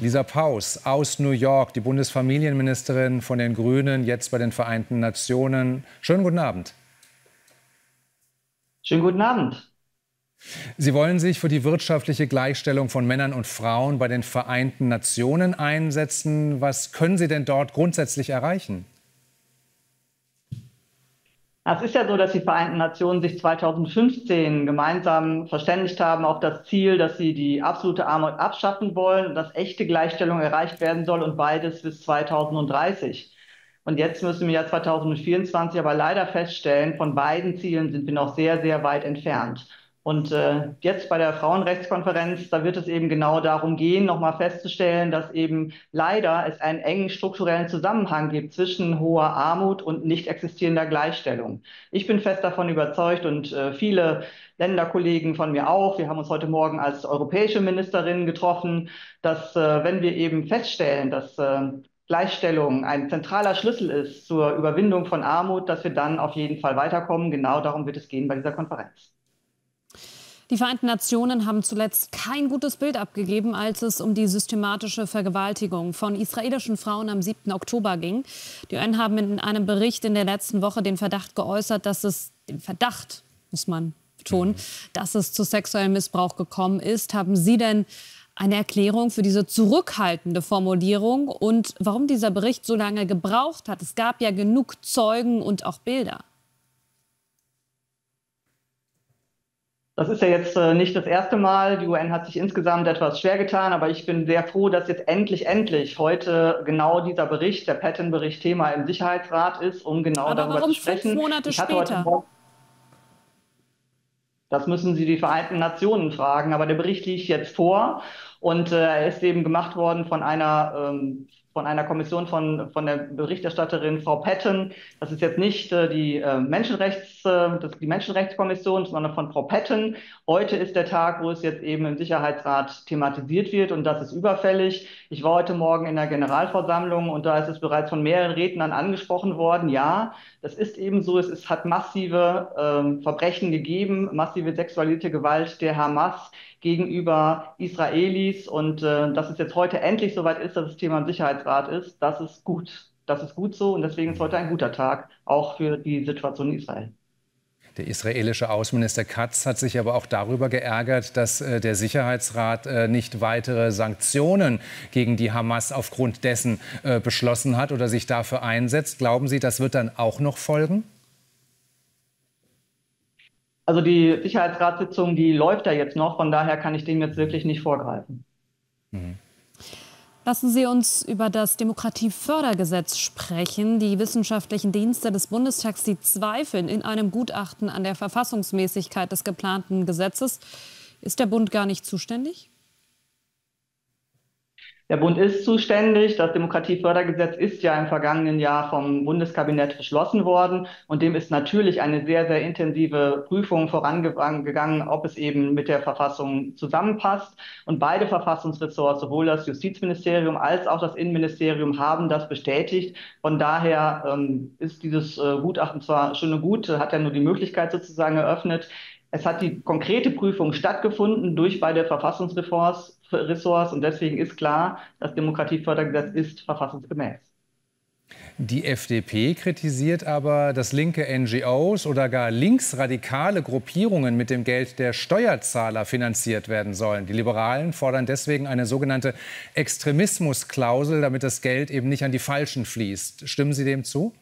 Lisa Paus aus New York, die Bundesfamilienministerin von den Grünen, jetzt bei den Vereinten Nationen. Schönen guten Abend. Schönen guten Abend. Sie wollen sich für die wirtschaftliche Gleichstellung von Männern und Frauen bei den Vereinten Nationen einsetzen. Was können Sie denn dort grundsätzlich erreichen? Es ist ja so, dass die Vereinten Nationen sich 2015 gemeinsam verständigt haben auf das Ziel, dass sie die absolute Armut abschaffen wollen und dass echte Gleichstellung erreicht werden soll und beides bis 2030. Und jetzt müssen wir Jahr 2024 aber leider feststellen, von beiden Zielen sind wir noch sehr, sehr weit entfernt. Und äh, jetzt bei der Frauenrechtskonferenz, da wird es eben genau darum gehen, nochmal festzustellen, dass eben leider es einen engen strukturellen Zusammenhang gibt zwischen hoher Armut und nicht existierender Gleichstellung. Ich bin fest davon überzeugt und äh, viele Länderkollegen von mir auch. Wir haben uns heute Morgen als europäische Ministerinnen getroffen, dass äh, wenn wir eben feststellen, dass äh, Gleichstellung ein zentraler Schlüssel ist zur Überwindung von Armut, dass wir dann auf jeden Fall weiterkommen. Genau darum wird es gehen bei dieser Konferenz. Die Vereinten Nationen haben zuletzt kein gutes Bild abgegeben, als es um die systematische Vergewaltigung von israelischen Frauen am 7. Oktober ging. Die UN haben in einem Bericht in der letzten Woche den Verdacht geäußert, dass es den Verdacht, muss man betonen, dass es zu sexuellem Missbrauch gekommen ist. Haben Sie denn eine Erklärung für diese zurückhaltende Formulierung und warum dieser Bericht so lange gebraucht hat? Es gab ja genug Zeugen und auch Bilder. Das ist ja jetzt äh, nicht das erste Mal. Die UN hat sich insgesamt etwas schwer getan, aber ich bin sehr froh, dass jetzt endlich, endlich heute genau dieser Bericht, der Patton-Bericht, Thema im Sicherheitsrat ist, um genau aber darüber zu sprechen. Fünf Monate später? das müssen Sie die Vereinten Nationen fragen. Aber der Bericht liegt jetzt vor und äh, ist eben gemacht worden von einer ähm, von einer Kommission von, von der Berichterstatterin Frau Patton. Das ist jetzt nicht äh, die, äh, Menschenrechts, äh, das, die Menschenrechtskommission, sondern von Frau Patton. Heute ist der Tag, wo es jetzt eben im Sicherheitsrat thematisiert wird und das ist überfällig. Ich war heute Morgen in der Generalversammlung und da ist es bereits von mehreren Rednern angesprochen worden. Ja, das ist eben so. Es ist, hat massive ähm, Verbrechen gegeben, massive sexualisierte Gewalt der Hamas gegenüber Israelis. Und äh, dass es jetzt heute endlich soweit ist, dass das Thema im Sicherheitsrat ist, das ist gut. Das ist gut so und deswegen ist heute ein guter Tag, auch für die Situation in Israel. Der israelische Außenminister Katz hat sich aber auch darüber geärgert, dass äh, der Sicherheitsrat äh, nicht weitere Sanktionen gegen die Hamas aufgrund dessen äh, beschlossen hat oder sich dafür einsetzt. Glauben Sie, das wird dann auch noch folgen? Also die Sicherheitsratssitzung, die läuft ja jetzt noch, von daher kann ich dem jetzt wirklich nicht vorgreifen. Mhm. Lassen Sie uns über das Demokratiefördergesetz sprechen. Die wissenschaftlichen Dienste des Bundestags die zweifeln in einem Gutachten an der Verfassungsmäßigkeit des geplanten Gesetzes. Ist der Bund gar nicht zuständig? Der Bund ist zuständig. Das Demokratiefördergesetz ist ja im vergangenen Jahr vom Bundeskabinett beschlossen worden. Und dem ist natürlich eine sehr, sehr intensive Prüfung vorangegangen, ob es eben mit der Verfassung zusammenpasst. Und beide Verfassungsressorts, sowohl das Justizministerium als auch das Innenministerium, haben das bestätigt. Von daher ähm, ist dieses äh, Gutachten zwar schön und gut, hat ja nur die Möglichkeit sozusagen eröffnet. Es hat die konkrete Prüfung stattgefunden durch beide Verfassungsressorts Ressorts und deswegen ist klar, das Demokratiefördergesetz ist verfassungsgemäß. Die FDP kritisiert aber, dass linke NGOs oder gar linksradikale Gruppierungen mit dem Geld der Steuerzahler finanziert werden sollen. Die Liberalen fordern deswegen eine sogenannte Extremismusklausel, damit das Geld eben nicht an die Falschen fließt. Stimmen Sie dem zu?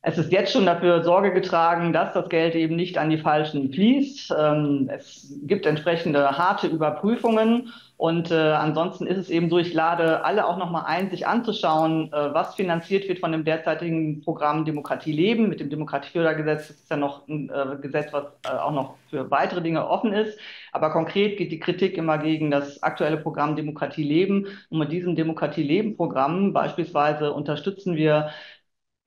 Es ist jetzt schon dafür Sorge getragen, dass das Geld eben nicht an die Falschen fließt. Ähm, es gibt entsprechende harte Überprüfungen. Und äh, ansonsten ist es eben so, ich lade alle auch nochmal ein, sich anzuschauen, äh, was finanziert wird von dem derzeitigen Programm Demokratie leben. Mit dem Demokratiefördergesetz ist ja noch ein äh, Gesetz, was äh, auch noch für weitere Dinge offen ist. Aber konkret geht die Kritik immer gegen das aktuelle Programm Demokratie leben. Und mit diesem Demokratie leben Programm beispielsweise unterstützen wir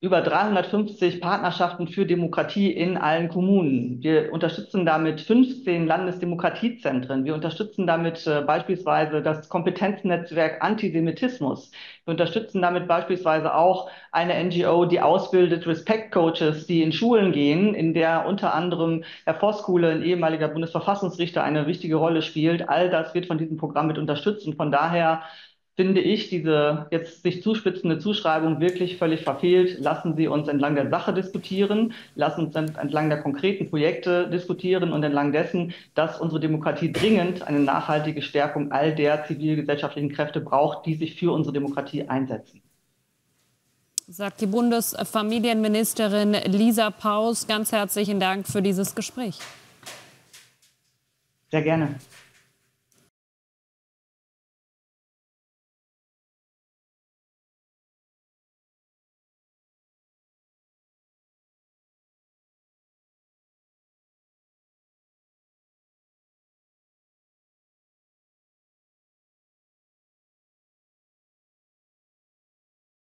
über 350 Partnerschaften für Demokratie in allen Kommunen. Wir unterstützen damit 15 Landesdemokratiezentren. Wir unterstützen damit äh, beispielsweise das Kompetenznetzwerk Antisemitismus. Wir unterstützen damit beispielsweise auch eine NGO, die ausbildet Respect Coaches, die in Schulen gehen, in der unter anderem Herr Voskuhle, ein ehemaliger Bundesverfassungsrichter, eine wichtige Rolle spielt. All das wird von diesem Programm mit unterstützt. Und von daher finde ich diese jetzt sich zuspitzende Zuschreibung wirklich völlig verfehlt. Lassen Sie uns entlang der Sache diskutieren, lassen uns entlang der konkreten Projekte diskutieren und entlang dessen, dass unsere Demokratie dringend eine nachhaltige Stärkung all der zivilgesellschaftlichen Kräfte braucht, die sich für unsere Demokratie einsetzen. Sagt die Bundesfamilienministerin Lisa Paus. Ganz herzlichen Dank für dieses Gespräch. Sehr gerne.